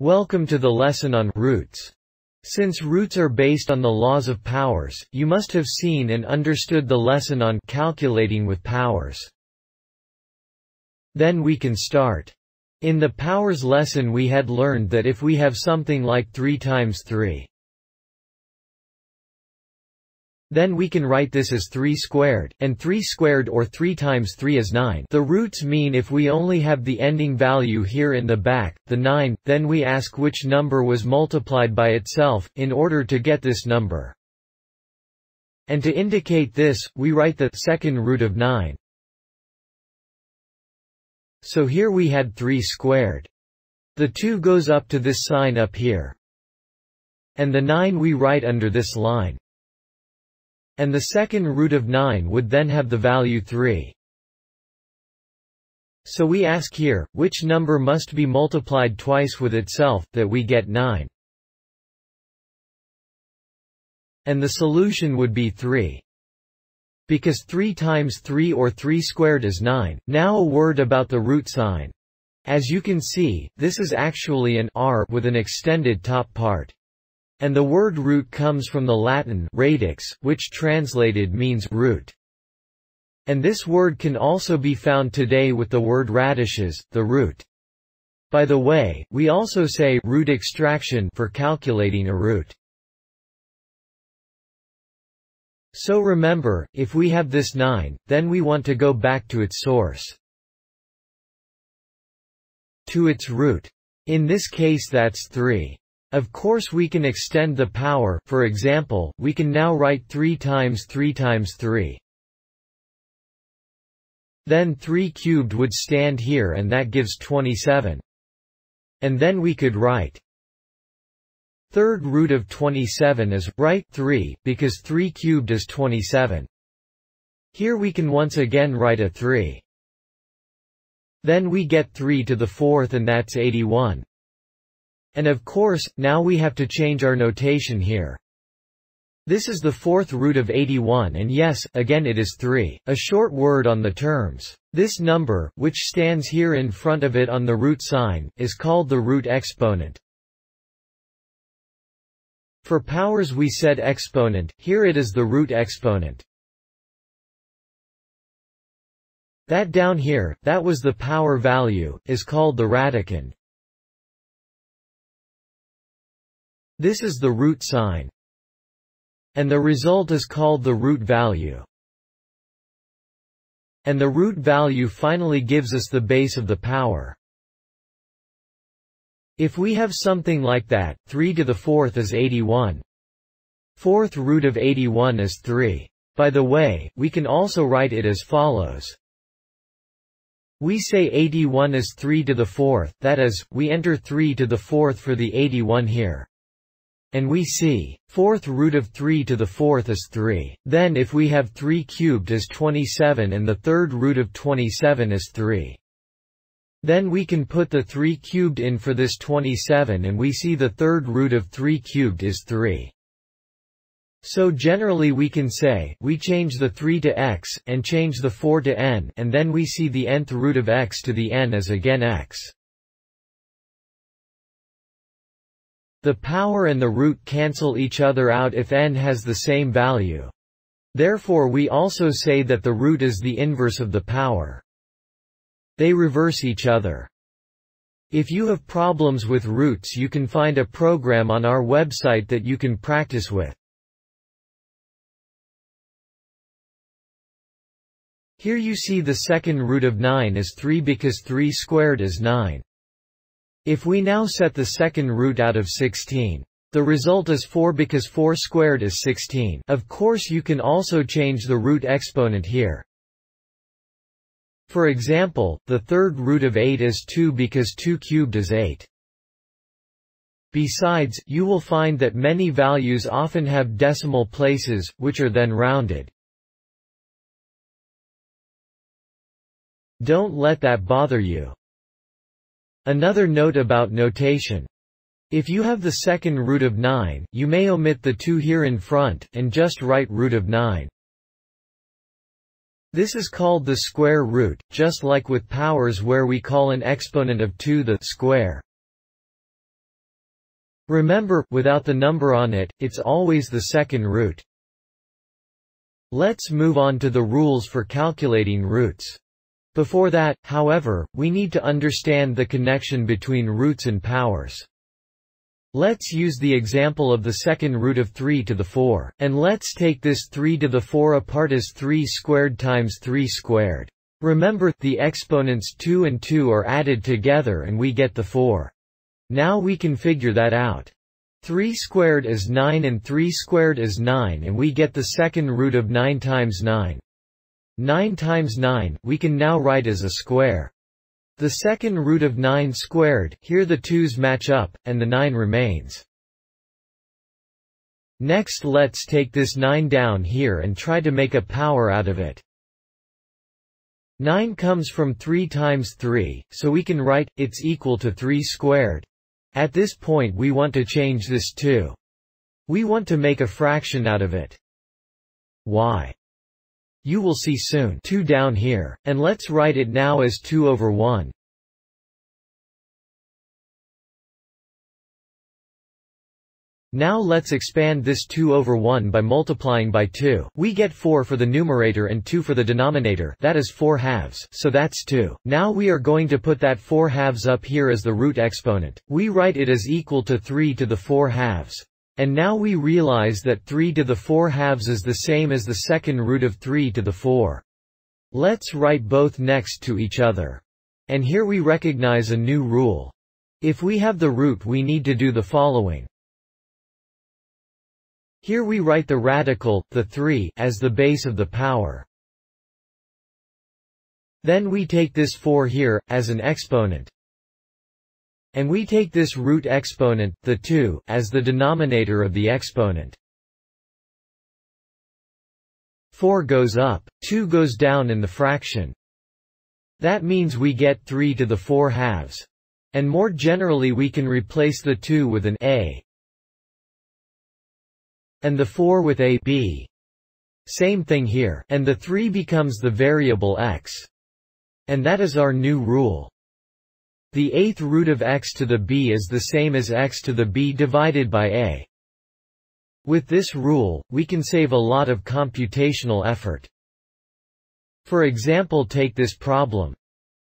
Welcome to the lesson on roots. Since roots are based on the laws of powers, you must have seen and understood the lesson on calculating with powers. Then we can start. In the powers lesson we had learned that if we have something like 3 times 3, then we can write this as 3 squared, and 3 squared or 3 times 3 is 9. The roots mean if we only have the ending value here in the back, the 9, then we ask which number was multiplied by itself, in order to get this number. And to indicate this, we write the second root of 9. So here we had 3 squared. The 2 goes up to this sign up here. And the 9 we write under this line and the second root of 9 would then have the value 3. So we ask here, which number must be multiplied twice with itself, that we get 9. And the solution would be 3. Because 3 times 3 or 3 squared is 9. Now a word about the root sign. As you can see, this is actually an r with an extended top part. And the word root comes from the Latin radix, which translated means root. And this word can also be found today with the word radishes, the root. By the way, we also say root extraction for calculating a root. So remember, if we have this 9, then we want to go back to its source. To its root. In this case that's 3. Of course we can extend the power, for example, we can now write 3 times 3 times 3. Then 3 cubed would stand here and that gives 27. And then we could write third root of 27 is, right, 3, because 3 cubed is 27. Here we can once again write a 3. Then we get 3 to the fourth and that's 81. And of course, now we have to change our notation here. This is the fourth root of 81 and yes, again it is 3. A short word on the terms. This number, which stands here in front of it on the root sign, is called the root exponent. For powers we said exponent, here it is the root exponent. That down here, that was the power value, is called the radicand. This is the root sign. And the result is called the root value. And the root value finally gives us the base of the power. If we have something like that, 3 to the fourth is 81. Fourth root of 81 is 3. By the way, we can also write it as follows. We say 81 is 3 to the fourth, that is, we enter 3 to the fourth for the 81 here. And we see, fourth root of 3 to the fourth is 3. Then if we have 3 cubed is 27 and the third root of 27 is 3. Then we can put the 3 cubed in for this 27 and we see the third root of 3 cubed is 3. So generally we can say, we change the 3 to x, and change the 4 to n, and then we see the nth root of x to the n as again x. The power and the root cancel each other out if n has the same value. Therefore we also say that the root is the inverse of the power. They reverse each other. If you have problems with roots you can find a program on our website that you can practice with. Here you see the second root of 9 is 3 because 3 squared is 9. If we now set the second root out of 16, the result is 4 because 4 squared is 16. Of course you can also change the root exponent here. For example, the third root of 8 is 2 because 2 cubed is 8. Besides, you will find that many values often have decimal places, which are then rounded. Don't let that bother you. Another note about notation. If you have the second root of 9, you may omit the 2 here in front, and just write root of 9. This is called the square root, just like with powers where we call an exponent of 2 the square. Remember, without the number on it, it's always the second root. Let's move on to the rules for calculating roots. Before that, however, we need to understand the connection between roots and powers. Let's use the example of the second root of 3 to the 4, and let's take this 3 to the 4 apart as 3 squared times 3 squared. Remember, the exponents 2 and 2 are added together and we get the 4. Now we can figure that out. 3 squared is 9 and 3 squared is 9 and we get the second root of 9 times 9. 9 times 9, we can now write as a square. The second root of 9 squared, here the 2's match up, and the 9 remains. Next let's take this 9 down here and try to make a power out of it. 9 comes from 3 times 3, so we can write, it's equal to 3 squared. At this point we want to change this to. We want to make a fraction out of it. Why? You will see soon 2 down here, and let's write it now as 2 over 1. Now let's expand this 2 over 1 by multiplying by 2. We get 4 for the numerator and 2 for the denominator, that is 4 halves, so that's 2. Now we are going to put that 4 halves up here as the root exponent. We write it as equal to 3 to the 4 halves. And now we realize that 3 to the 4 halves is the same as the second root of 3 to the 4. Let's write both next to each other. And here we recognize a new rule. If we have the root we need to do the following. Here we write the radicand, the 3, as the base of the power. Then we take this 4 here, as an exponent. And we take this root exponent, the 2, as the denominator of the exponent. 4 goes up, 2 goes down in the fraction. That means we get 3 to the 4 halves. And more generally we can replace the 2 with an a and the 4 with a b. Same thing here, and the 3 becomes the variable x. And that is our new rule. The eighth root of x to the b is the same as x to the b divided by a. With this rule, we can save a lot of computational effort. For example take this problem.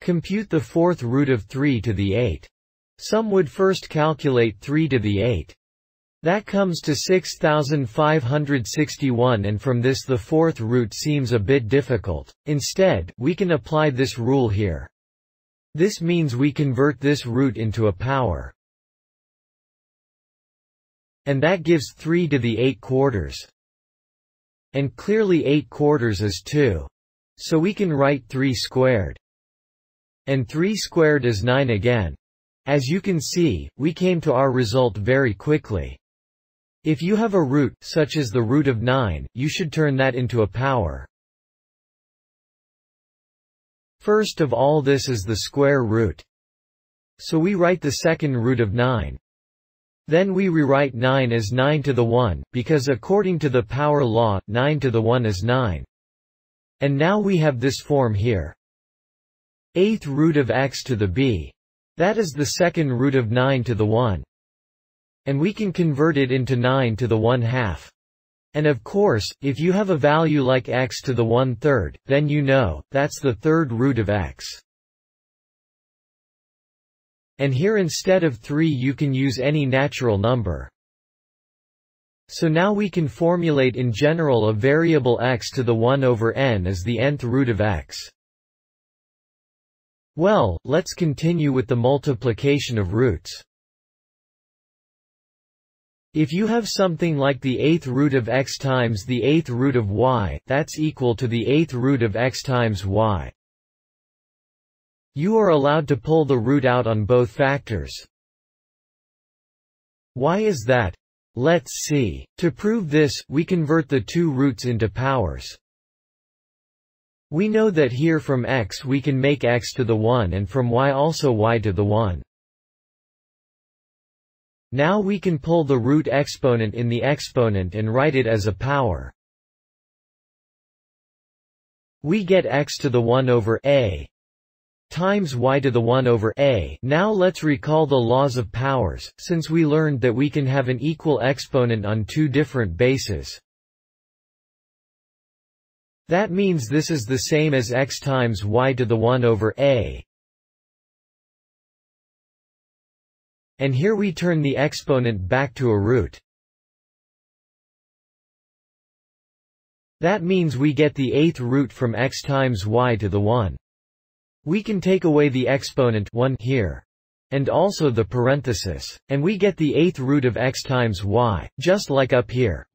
Compute the fourth root of 3 to the 8. Some would first calculate 3 to the 8. That comes to 6561 and from this the fourth root seems a bit difficult. Instead, we can apply this rule here. This means we convert this root into a power. And that gives 3 to the 8 quarters. And clearly 8 quarters is 2. So we can write 3 squared. And 3 squared is 9 again. As you can see, we came to our result very quickly. If you have a root, such as the root of 9, you should turn that into a power. First of all this is the square root. So we write the second root of 9. Then we rewrite 9 as 9 to the 1, because according to the power law, 9 to the 1 is 9. And now we have this form here. Eighth root of x to the b. That is the second root of 9 to the 1. And we can convert it into 9 to the 1 half. And of course, if you have a value like x to the one-third, then you know, that's the third root of x. And here instead of 3 you can use any natural number. So now we can formulate in general a variable x to the 1 over n as the nth root of x. Well, let's continue with the multiplication of roots. If you have something like the eighth root of x times the eighth root of y, that's equal to the eighth root of x times y. You are allowed to pull the root out on both factors. Why is that? Let's see. To prove this, we convert the two roots into powers. We know that here from x we can make x to the 1 and from y also y to the 1. Now we can pull the root exponent in the exponent and write it as a power. We get x to the 1 over a. times y to the 1 over a. Now let's recall the laws of powers, since we learned that we can have an equal exponent on two different bases. That means this is the same as x times y to the 1 over a. And here we turn the exponent back to a root. That means we get the eighth root from x times y to the 1. We can take away the exponent 1 here. And also the parenthesis. And we get the eighth root of x times y, just like up here,